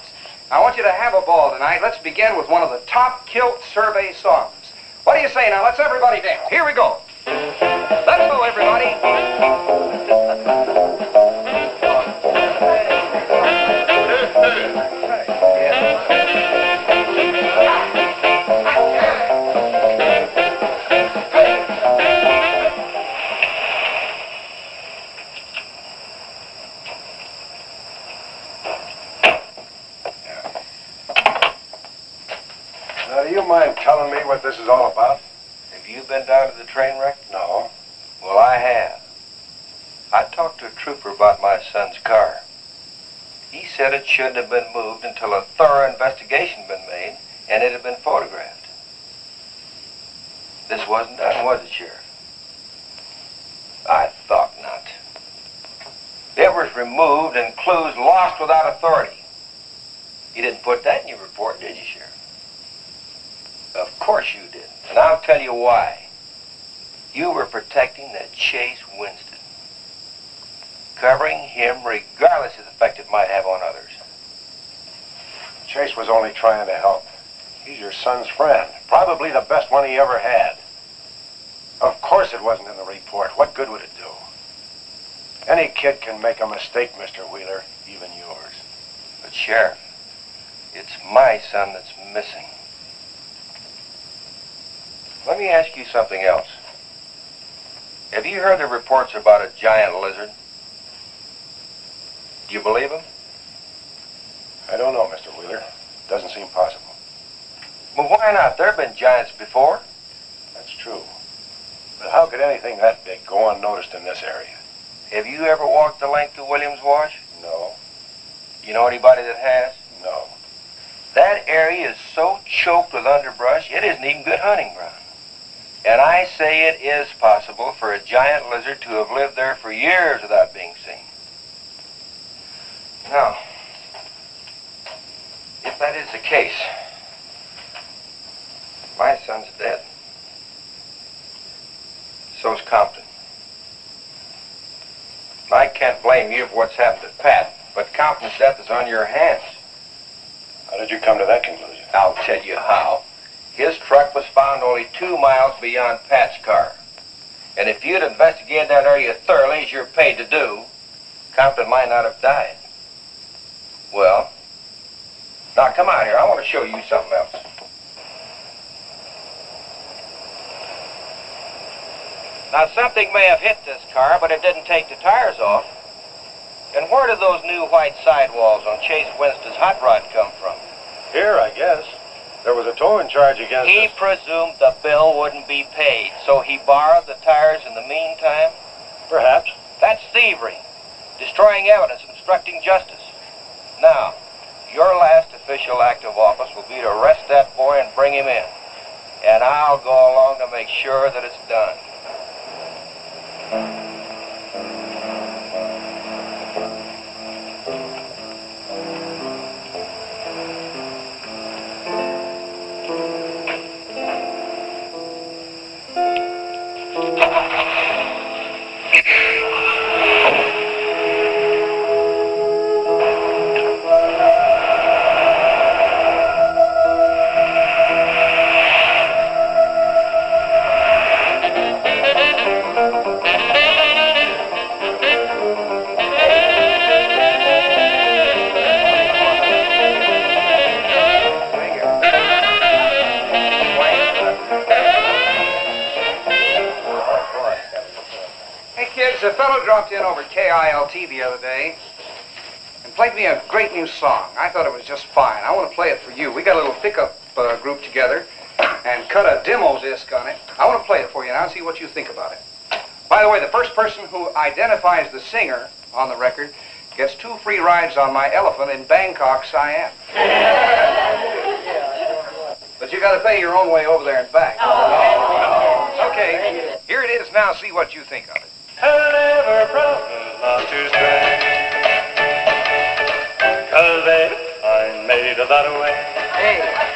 I want you to have a ball tonight. Let's begin with one of the top KILT survey songs. What do you say now? Let's everybody dance. Here we go. Hello, everybody. Now, do you mind telling me what this is all about? Have you been down to the train wreck? Well, I have. I talked to a trooper about my son's car. He said it shouldn't have been moved until a thorough investigation had been made and it had been photographed. This wasn't done, was it, Sheriff? I thought not. It was removed and clues lost without authority. You didn't put that in your report, did you, Sheriff? Of course you didn't, And I'll tell you why. You were protecting that Chase Winstead. Covering him regardless of the effect it might have on others. Chase was only trying to help. He's your son's friend. Probably the best one he ever had. Of course it wasn't in the report. What good would it do? Any kid can make a mistake, Mr. Wheeler, even yours. But, Sheriff, it's my son that's missing. Let me ask you something else. Have you heard the reports about a giant lizard? Do you believe them? I don't know, Mr. Wheeler. Doesn't seem possible. Well, why not? There have been giants before. That's true. But how could anything that big go unnoticed in this area? Have you ever walked the length of Williams Wash? No. You know anybody that has? No. That area is so choked with underbrush, it isn't even good hunting ground. And I say it is possible for a giant lizard to have lived there for years without being seen. Now, if that is the case, my son's dead. So's Compton. I can't blame you for what's happened to Pat, but Compton's death is on your hands. How did you come to that conclusion? I'll tell you how. His truck was found only two miles beyond Pat's car. And if you'd investigated that area thoroughly, as you're paid to do, Compton might not have died. Well, now come out here. I want to show you something else. Now, something may have hit this car, but it didn't take the tires off. And where did those new white sidewalls on Chase Winstead's hot rod come from? Here, I guess. There was a towing charge against him. He us. presumed the bill wouldn't be paid, so he borrowed the tires in the meantime? Perhaps. That's thievery, destroying evidence, obstructing justice. Now, your last official act of office will be to arrest that boy and bring him in. And I'll go along to make sure that it's done. A fellow dropped in over KILT the other day and played me a great new song. I thought it was just fine. I want to play it for you. We got a little pickup uh, group together and cut a demo disc on it. I want to play it for you now and see what you think about it. By the way, the first person who identifies the singer on the record gets two free rides on my elephant in Bangkok, Siam. But you got to pay your own way over there and back. Okay, here it is now. See what you think of it. Never promise not to stray. Cause baby, I'm made of that way. Hey,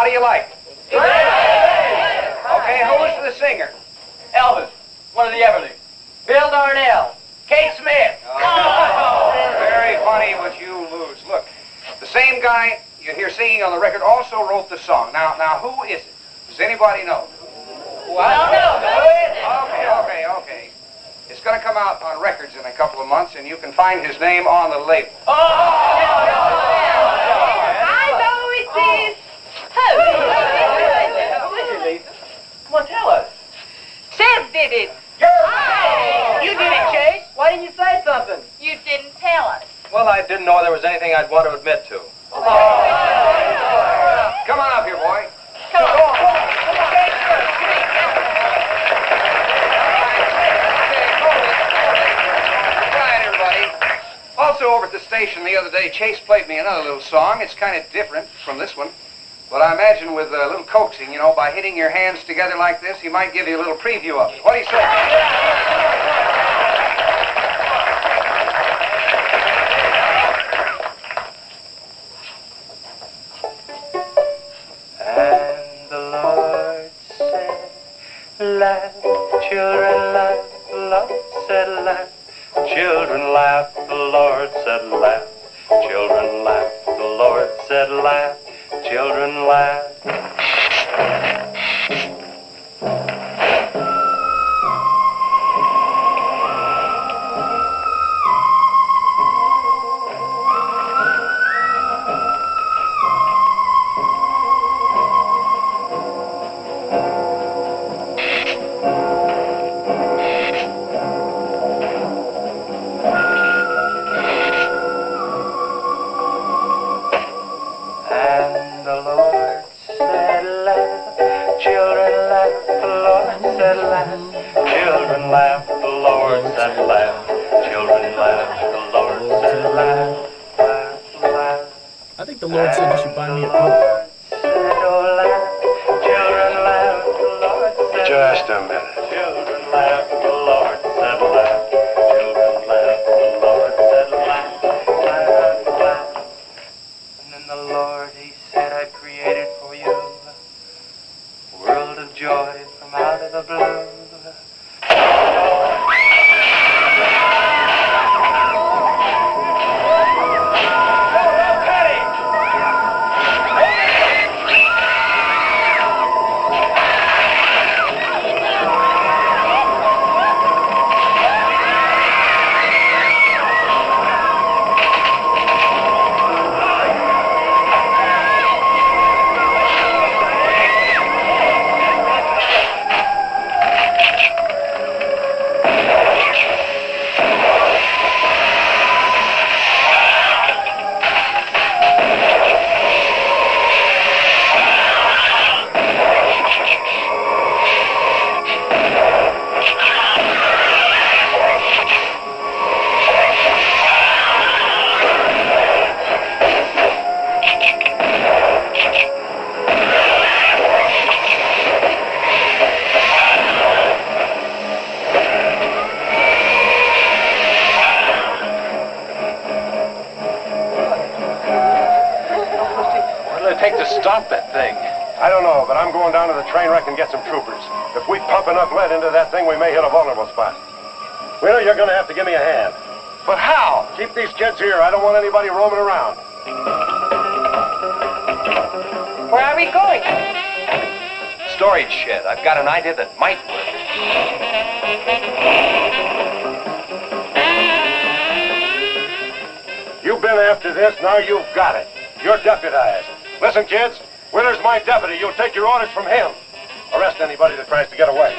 How do you like it? Okay, who's the singer? Elvis, one of the Everlys. Bill Darnell. Kate Smith. Very funny, but you lose. Look, the same guy you hear singing on the record also wrote the song. Now, now, who is it? Does anybody know? Well, no, Okay, okay, okay. It's going to come out on records in a couple of months, and you can find his name on the label. I know it is. Who is it, Lisa? Come on, tell us. Chef did it. You did it, Chase. Why didn't you say something? You didn't tell us. Well, I didn't know there was anything I'd want to admit to. Come on up here, boy. Come on. Also, over at the station the other day, Chase played me another little song. It's kind of different from this one. But I imagine with a little coaxing, you know, by hitting your hands together like this, he might give you a little preview of it. What do you say? You've got it. You're deputized. Listen, kids, Wheeler's my deputy. You'll take your orders from him. Arrest anybody that tries to get away.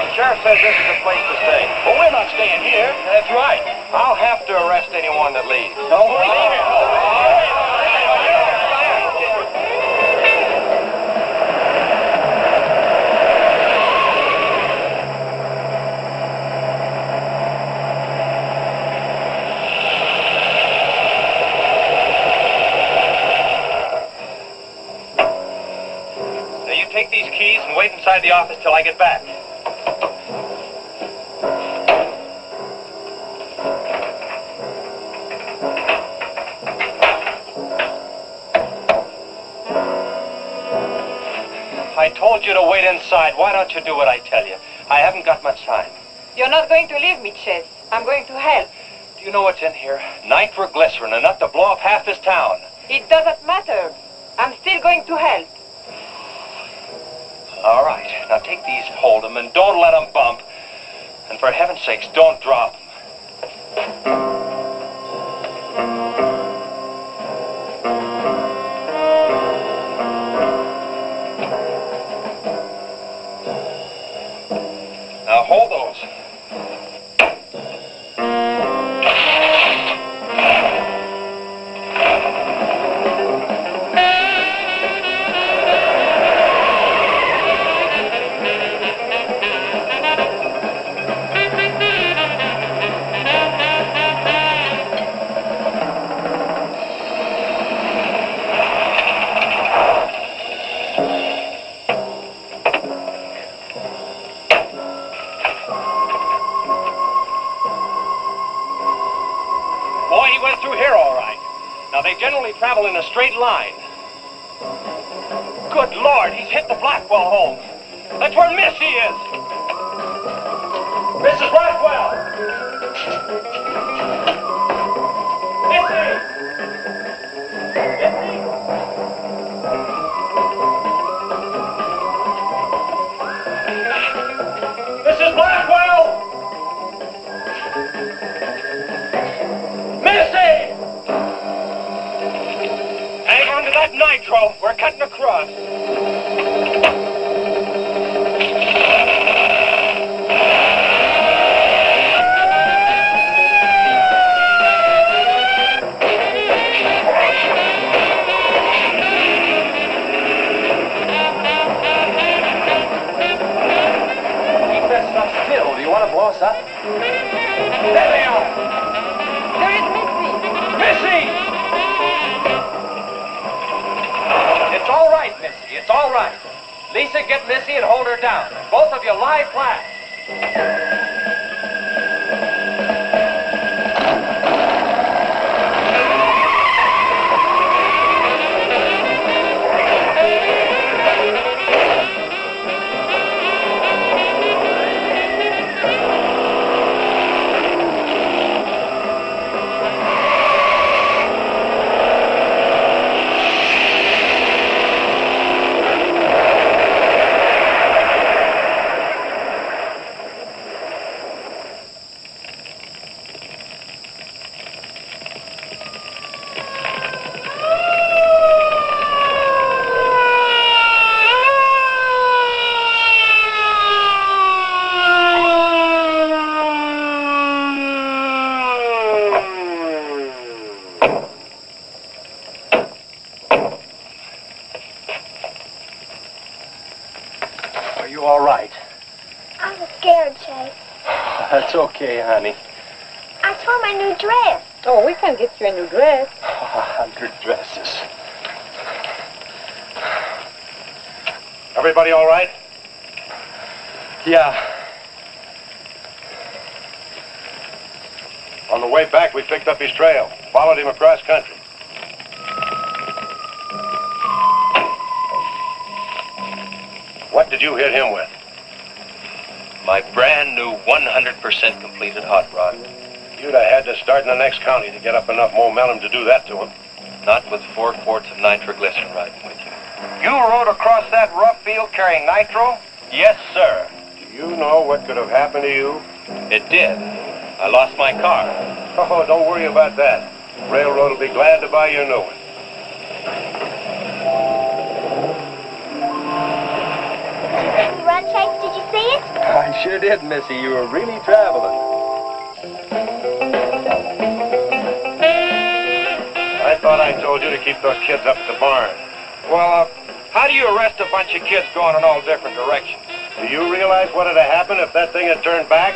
The sheriff says this is the place to stay. Well, we're not staying here. That's right. I'll have to arrest anyone that leaves. Don't leave it. Keys and wait inside the office till I get back. I told you to wait inside. Why don't you do what I tell you? I haven't got much time. You're not going to leave me, Chase. I'm going to help. Do You know what's in here? Nitroglycerin, enough to blow up half this town. It doesn't matter. I'm still going to help. All right. Now take these, hold them, and don't let them bump. And for heaven's sakes, don't drop 'em. That. We're cutting across. Keep that stuff still. Do you want to blow us up? Lisa, get Missy and hold her down. Both of you lie flat. His trail, followed him across country. What did you hit him with? My brand new 100% completed hot rod. You'd have had to start in the next county to get up enough momentum to do that to him. Not with four quarts of nitroglycerin riding with you. You rode across that rough field carrying nitro? Yes, sir. Do you know what could have happened to you? It did. I lost my car. Oh, don't worry about that. Railroad will be glad to buy you a new one. Did run, Chase? Did you see it? I sure did, Missy. You were really traveling. I thought I told you to keep those kids up at the barn. Well, uh, how do you arrest a bunch of kids going in all different directions? Do you realize what would have happened if that thing had turned back?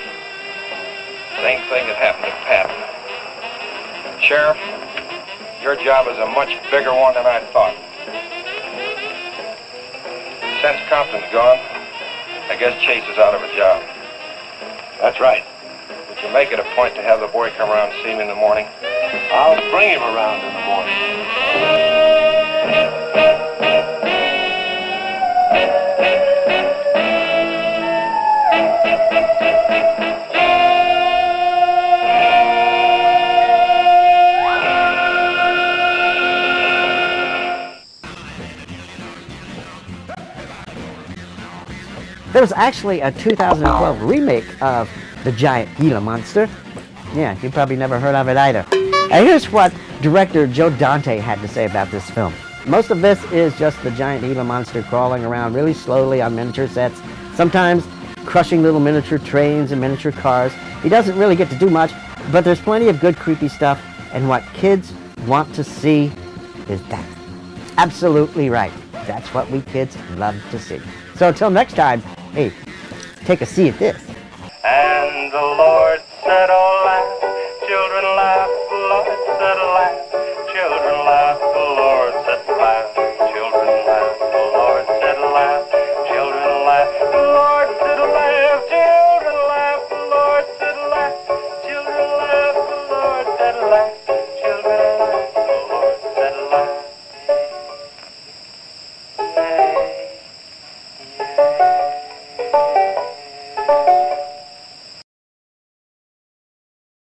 Same thing that happened to Pat. Sheriff, your job is a much bigger one than I thought. Since Compton's gone, I guess Chase is out of a job. That's right. Would you make it a point to have the boy come around and see me in the morning? I'll bring him around in the morning. There was actually a 2012 remake of The Giant Gila Monster. Yeah, you probably never heard of it either. And here's what director Joe Dante had to say about this film. Most of this is just the giant Gila monster crawling around really slowly on miniature sets, sometimes crushing little miniature trains and miniature cars. He doesn't really get to do much, but there's plenty of good creepy stuff, and what kids want to see is that. Absolutely right. That's what we kids love to see. So until next time, Hey, take a seat at this. And the Lord said, children laugh, Lord said,